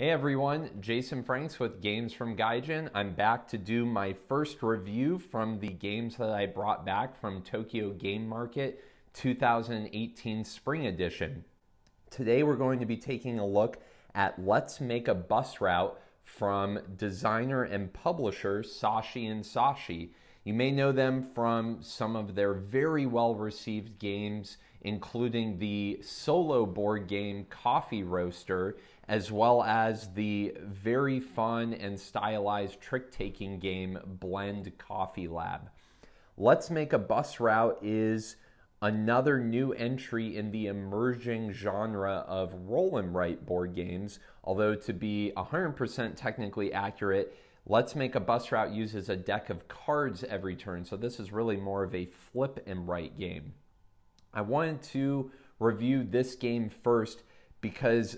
Hey everyone, Jason Franks with Games for Gaijin. I'm back to do my first review from the games that I brought back from Tokyo Game Market 2018 Spring Edition. Today we're going to be taking a look at Let's Make a Bus Route from designer and publisher Saashi and Saashi. You may know them from some of their very well received games, including the solo board game Coffee Roaster, as well as the very fun and stylized trick taking game Blend Coffee Lab. Let's Make a Bus Route is another new entry in the emerging genre of roll and write board games, although to be 100% technically accurate, Let's Make a Bus Route uses a deck of cards every turn, so this is really more of a flip and write game. I wanted to review this game first because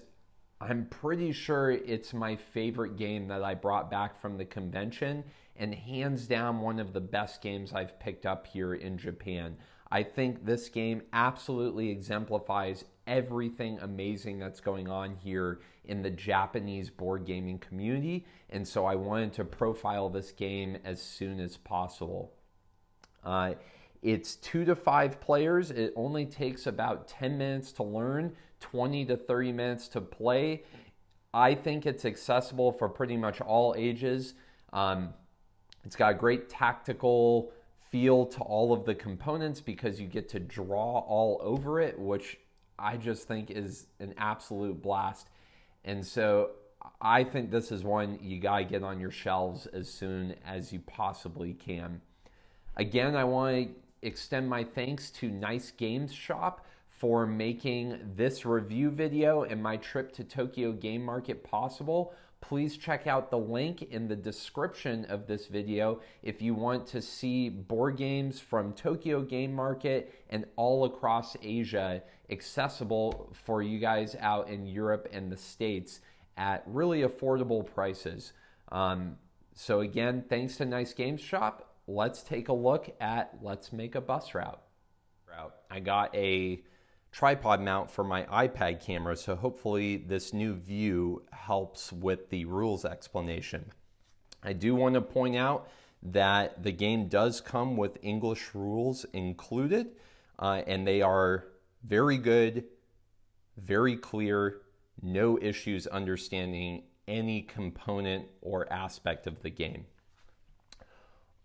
I'm pretty sure it's my favorite game that I brought back from the convention and hands down one of the best games I've picked up here in Japan. I think this game absolutely exemplifies everything amazing that's going on here in the Japanese board gaming community. And so I wanted to profile this game as soon as possible. Uh, it's two to five players. It only takes about 10 minutes to learn, 20 to 30 minutes to play. I think it's accessible for pretty much all ages. Um, it's got a great tactical feel to all of the components because you get to draw all over it, which I just think is an absolute blast. And so I think this is one you got to get on your shelves as soon as you possibly can. Again, I want to extend my thanks to Nice Games Shop for making this review video and my trip to Tokyo Game Market possible please check out the link in the description of this video if you want to see board games from Tokyo Game Market and all across Asia accessible for you guys out in Europe and the States at really affordable prices. Um, so again, thanks to Nice Games Shop. Let's take a look at Let's Make a Bus Route. I got a tripod mount for my iPad camera, so hopefully this new view helps with the rules explanation. I do want to point out that the game does come with English rules included, uh, and they are very good, very clear, no issues understanding any component or aspect of the game.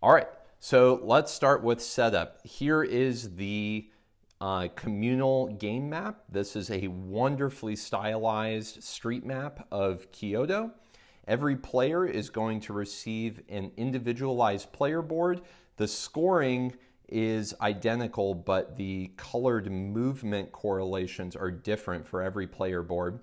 All right, so let's start with setup. Here is the uh, communal game map. This is a wonderfully stylized street map of Kyoto. Every player is going to receive an individualized player board. The scoring is identical, but the colored movement correlations are different for every player board.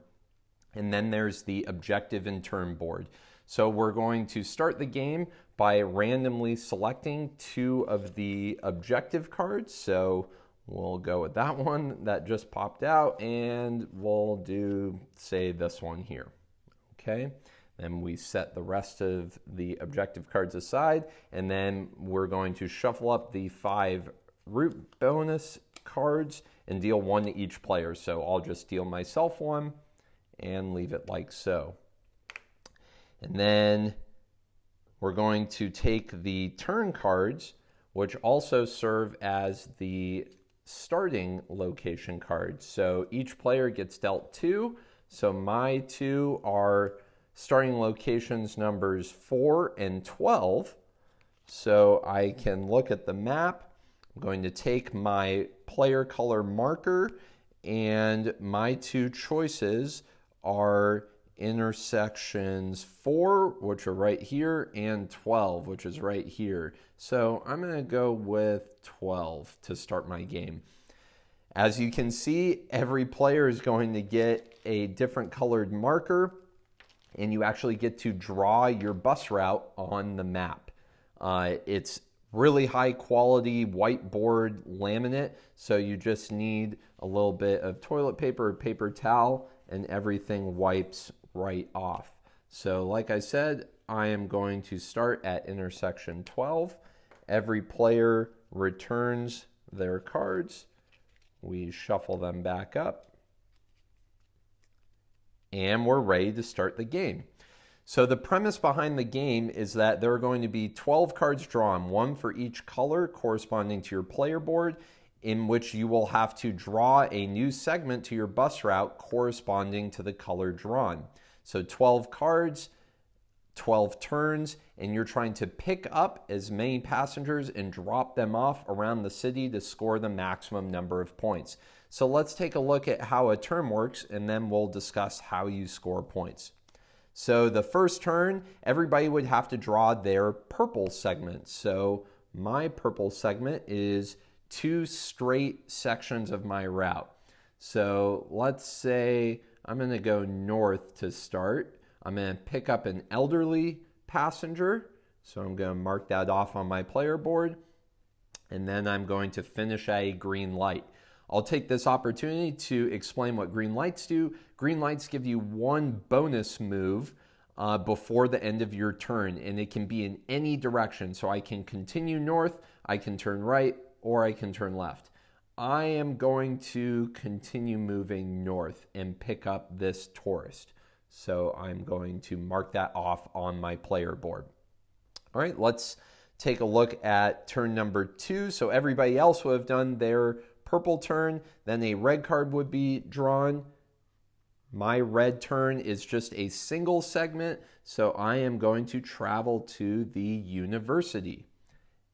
And then there's the objective and turn board. So we're going to start the game by randomly selecting two of the objective cards. So We'll go with that one that just popped out and we'll do, say, this one here. Okay, then we set the rest of the objective cards aside and then we're going to shuffle up the five route bonus cards and deal one to each player. So I'll just deal myself one and leave it like so. And then we're going to take the turn cards, which also serve as the starting location cards. So each player gets dealt two. So my two are starting locations numbers 4 and 12. So I can look at the map. I'm going to take my player color marker and my two choices are intersections 4, which are right here, and 12, which is right here. So I'm going to go with 12 to start my game. As you can see, every player is going to get a different colored marker, and you actually get to draw your bus route on the map. Uh, it's really high quality whiteboard laminate, so you just need a little bit of toilet paper or paper towel, and everything wipes right off. So like I said, I am going to start at intersection 12. Every player returns their cards. We shuffle them back up. And we're ready to start the game. So the premise behind the game is that there are going to be 12 cards drawn, one for each color corresponding to your player board, in which you will have to draw a new segment to your bus route corresponding to the color drawn. So 12 cards, 12 turns, and you're trying to pick up as many passengers and drop them off around the city to score the maximum number of points. So let's take a look at how a turn works and then we'll discuss how you score points. So the first turn, everybody would have to draw their purple segment. So my purple segment is two straight sections of my route. So let's say I'm going to go north to start. I'm going to pick up an elderly passenger. So I'm going to mark that off on my player board. And then I'm going to finish a green light. I'll take this opportunity to explain what green lights do. Green lights give you one bonus move uh, before the end of your turn, and it can be in any direction. So I can continue north, I can turn right, or I can turn left. I am going to continue moving north and pick up this tourist. So I'm going to mark that off on my player board. All right, let's take a look at turn number two. So everybody else would have done their purple turn, then a red card would be drawn. My red turn is just a single segment, so I am going to travel to the university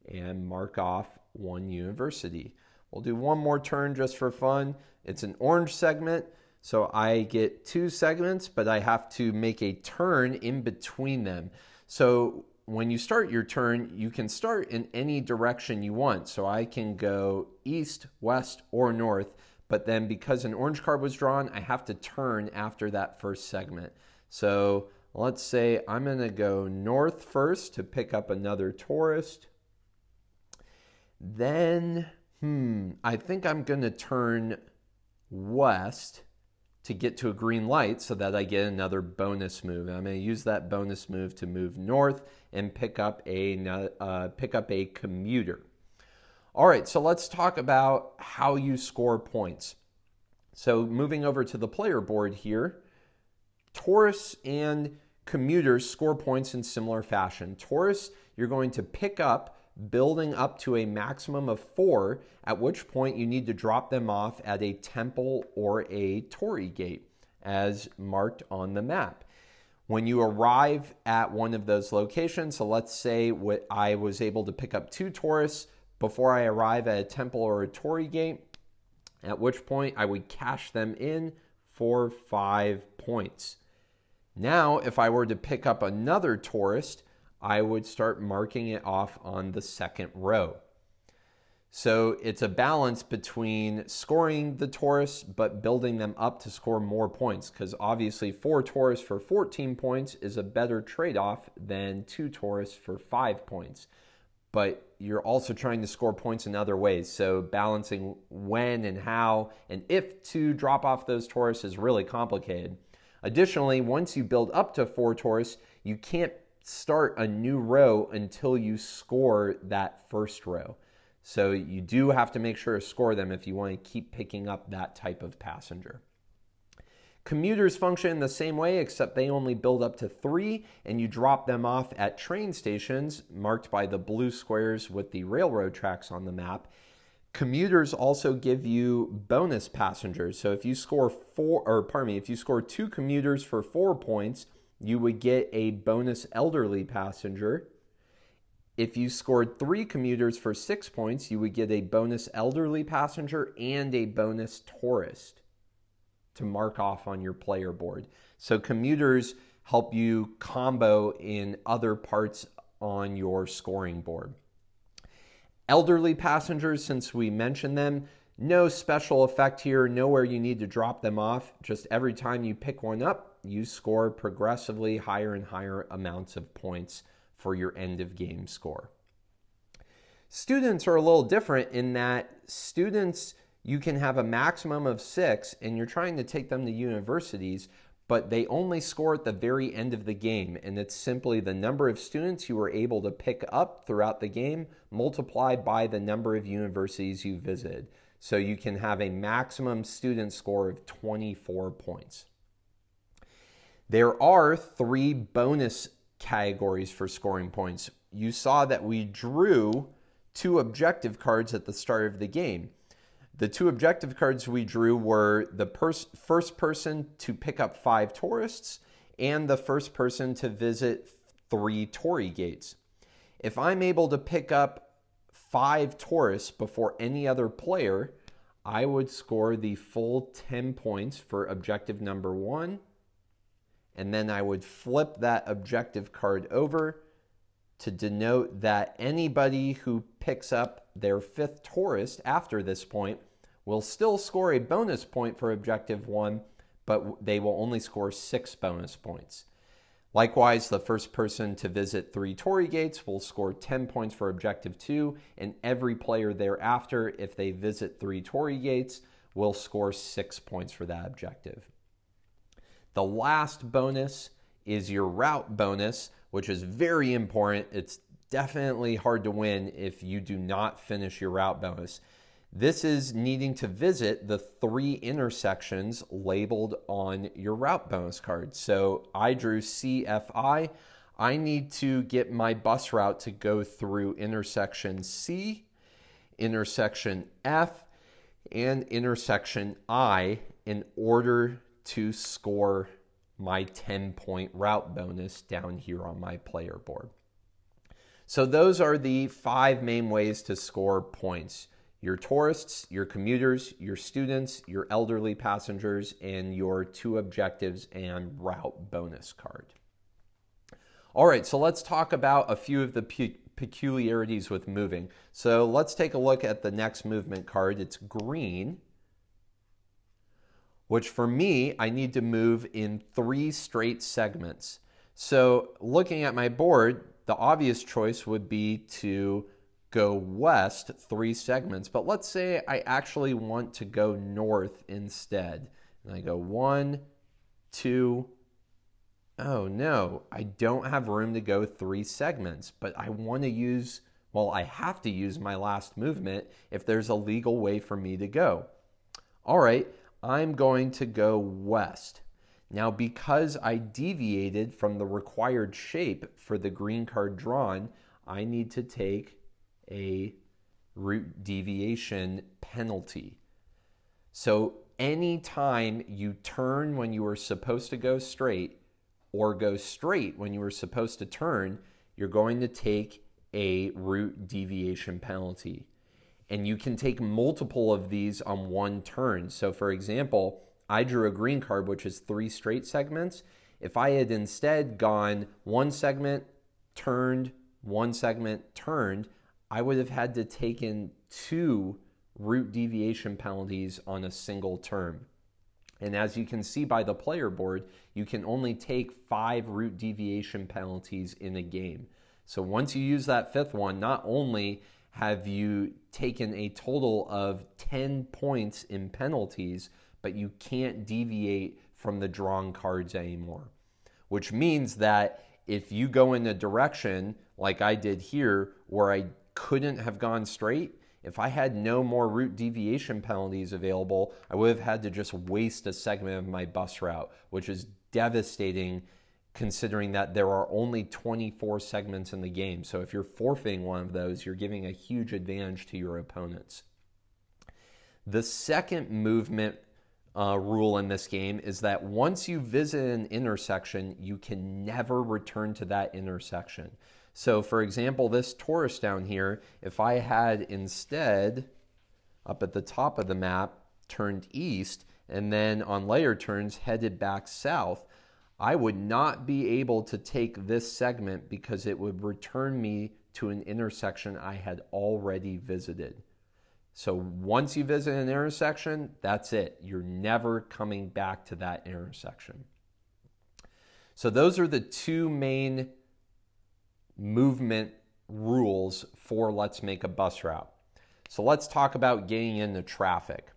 and mark off one university. We'll do one more turn just for fun. It's an orange segment, so I get two segments, but I have to make a turn in between them. So when you start your turn, you can start in any direction you want. So I can go east, west, or north. But then because an orange card was drawn, I have to turn after that first segment. So let's say I'm going to go north first to pick up another tourist. Then, hmm, I think I'm going to turn west to get to a green light so that I get another bonus move. And I'm going to use that bonus move to move north and pick up a uh, pick up a commuter. All right, so let's talk about how you score points. So moving over to the player board here, tourists and commuters score points in similar fashion. Tourists, you're going to pick up building up to a maximum of four, at which point you need to drop them off at a temple or a torii gate as marked on the map. When you arrive at one of those locations, so let's say what I was able to pick up two tourists before I arrive at a temple or a torii gate, at which point I would cash them in for five points. Now, if I were to pick up another tourist, I would start marking it off on the second row. So it's a balance between scoring the Taurus, but building them up to score more points because obviously four Taurus for 14 points is a better trade off than two Taurus for five points. But you're also trying to score points in other ways. So balancing when and how and if to drop off those Taurus is really complicated. Additionally, once you build up to four Taurus, you can't start a new row until you score that first row. So you do have to make sure to score them if you want to keep picking up that type of passenger. Commuters function the same way, except they only build up to three, and you drop them off at train stations marked by the blue squares with the railroad tracks on the map. Commuters also give you bonus passengers. So if you score four, or pardon me, if you score two commuters for four points, you would get a bonus elderly passenger. If you scored three commuters for six points, you would get a bonus elderly passenger and a bonus tourist to mark off on your player board. So commuters help you combo in other parts on your scoring board. Elderly passengers, since we mentioned them, no special effect here, nowhere you need to drop them off. Just every time you pick one up, you score progressively higher and higher amounts of points for your end of game score. Students are a little different in that students, you can have a maximum of six and you're trying to take them to universities, but they only score at the very end of the game. And it's simply the number of students you were able to pick up throughout the game multiplied by the number of universities you visited. So you can have a maximum student score of 24 points. There are three bonus categories for scoring points. You saw that we drew two objective cards at the start of the game. The two objective cards we drew were the pers- first person to pick up five tourists and the first person to visit three torii gates. If I'm able to pick up five tourists before any other player, I would score the full 10 points for objective number one. And then I would flip that objective card over to denote that anybody who picks up their fifth tourist after this point will still score a bonus point for objective one, but they will only score six bonus points. Likewise, the first person to visit three torii gates will score 10 points for objective two, and every player thereafter, if they visit three torii gates, will score six points for that objective. The last bonus is your route bonus, which is very important. It's definitely hard to win if you do not finish your route bonus. This is needing to visit the three intersections labeled on your route bonus card. So I drew CFI. I need to get my bus route to go through intersection C, intersection F, and intersection I in order to score my 10 point route bonus down here on my player board. So, those are the five main ways to score points your tourists, your commuters, your students, your elderly passengers, and your two objectives and route bonus card. All right, so let's talk about a few of the pe- peculiarities with moving. So let's take a look at the next movement card. It's green, which for me, I need to move in three straight segments. So looking at my board, the obvious choice would be to go west three segments, but let's say I actually want to go north instead. And I go one, two, oh no, I don't have room to go three segments, but I want to use, well, I have to use my last movement if there's a legal way for me to go. All right, I'm going to go west. Now, because I deviated from the required shape for the green card drawn, I need to take a route deviation penalty. So anytime you turn when you were supposed to go straight or go straight when you were supposed to turn, you're going to take a route deviation penalty. And you can take multiple of these on one turn. So, for example, I drew a green card, which is three straight segments. If I had instead gone one segment, turned, one segment, turned, I would have had to take in two route deviation penalties on a single term. And as you can see by the player board, you can only take five route deviation penalties in a game. So once you use that fifth one, not only have you taken a total of 10 points in penalties, but you can't deviate from the drawn cards anymore. Which means that if you go in a direction like I did here, where I couldn't have gone straight. If I had no more route deviation penalties available, I would have had to just waste a segment of my bus route, which is devastating considering that there are only 24 segments in the game. So if you're forfeiting one of those, you're giving a huge advantage to your opponents. The second movement uh, rule in this game is that once you visit an intersection, you can never return to that intersection. So for example, this tourist down here, if I had instead up at the top of the map turned east and then on layer turns headed back south, I would not be able to take this segment because it would return me to an intersection I had already visited. So once you visit an intersection, that's it. You're never coming back to that intersection. So those are the two main movement rules for let's make a bus route. So let's talk about getting into traffic.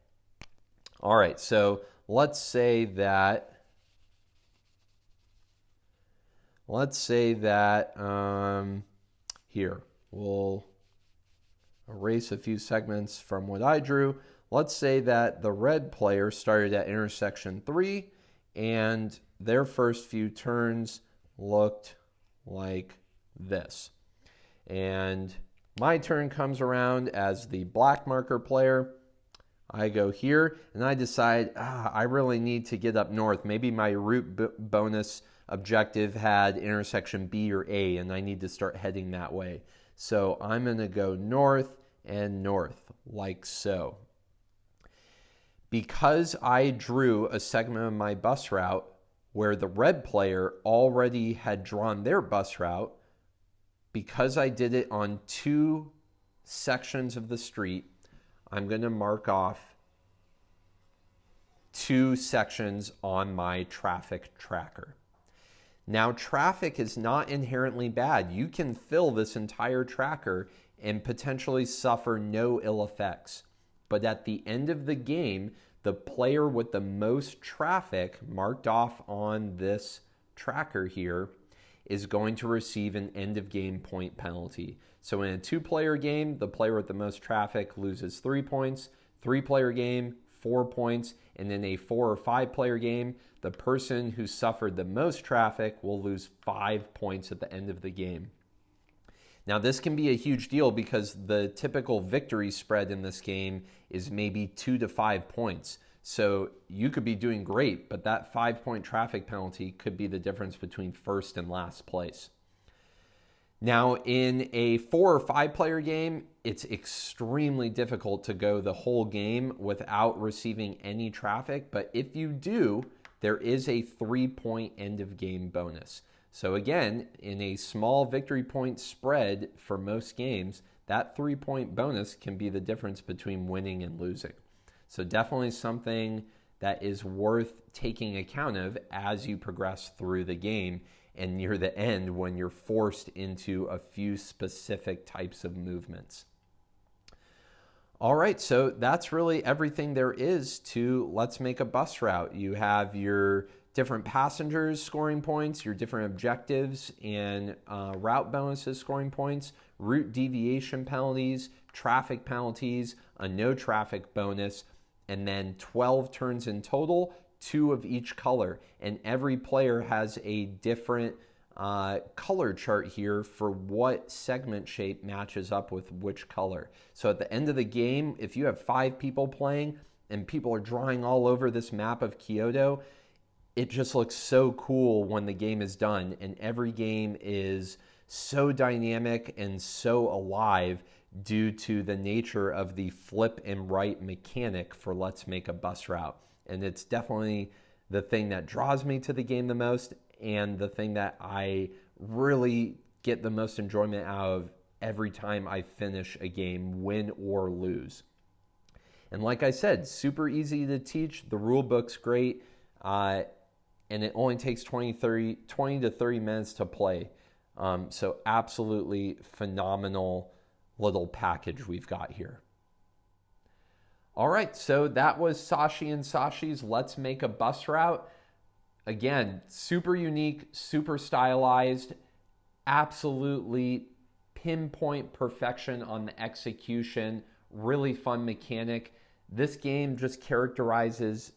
All right, so let's say that let's say that um, here we'll erase a few segments from what I drew. Let's say that the red player started at intersection 3 and their first few turns looked like this. And my turn comes around as the black marker player. I go here and I decide ah, I really need to get up north. Maybe my route bonus objective had intersection B or A and I need to start heading that way. So I'm going to go north and north like so. Because I drew a segment of my bus route where the red player already had drawn their bus route, because I did it on two sections of the street, I'm going to mark off two sections on my traffic tracker. Now, traffic is not inherently bad. You can fill this entire tracker and potentially suffer no ill effects. But at the end of the game, the player with the most traffic marked off on this tracker here is going to receive an end of game point penalty. So in a two player game, the player with the most traffic loses three points. Three player game, four points. And in a four or five player game, the person who suffered the most traffic will lose five points at the end of the game. Now, this can be a huge deal because the typical victory spread in this game is maybe two to five points. So you could be doing great, but that five point traffic penalty could be the difference between first and last place. Now, in a four or five player game, it's extremely difficult to go the whole game without receiving any traffic. But if you do, there is a three point end of game bonus. So, again, in a small victory point spread for most games, that three point bonus can be the difference between winning and losing. So, definitely something that is worth taking account of as you progress through the game and near the end when you're forced into a few specific types of movements. All right, so that's really everything there is to Let's Make a Bus Route. You have your different passengers scoring points, your different objectives and uh, route bonuses scoring points, route deviation penalties, traffic penalties, a no traffic bonus, and then 12 turns in total, two of each color. And every player has a different uh, color chart here for what segment shape matches up with which color. So at the end of the game, if you have five people playing and people are drawing all over this map of Kyoto, it just looks so cool when the game is done. And every game is so dynamic and so alive due to the nature of the flip and write mechanic for Let's Make a Bus Route. And it's definitely the thing that draws me to the game the most and the thing that I really get the most enjoyment out of every time I finish a game, win or lose. And like I said, super easy to teach. The rule book's great. Uh, and it only takes 20, 30, 20 to 30 minutes to play. Um, so, absolutely phenomenal little package we've got here. All right, so that was Saashi and Saashi's Let's Make a Bus Route. Again, super unique, super stylized, absolutely pinpoint perfection on the execution, really fun mechanic. This game just characterizes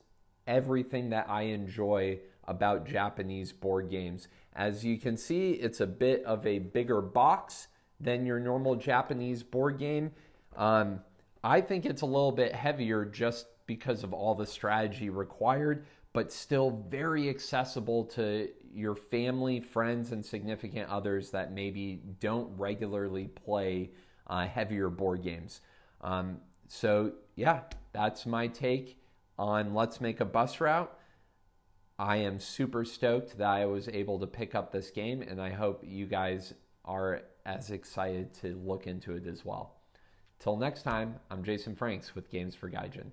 everything that I enjoy about Japanese board games. As you can see, it's a bit of a bigger box than your normal Japanese board game. Um, I think it's a little bit heavier just because of all the strategy required, but still very accessible to your family, friends, and significant others that maybe don't regularly play uh, heavier board games. Um, so, yeah, that's my take on Let's Make a Bus Route. I am super stoked that I was able to pick up this game, and I hope you guys are as excited to look into it as well. Till next time, I'm Jason Franks with Games for Gaijin.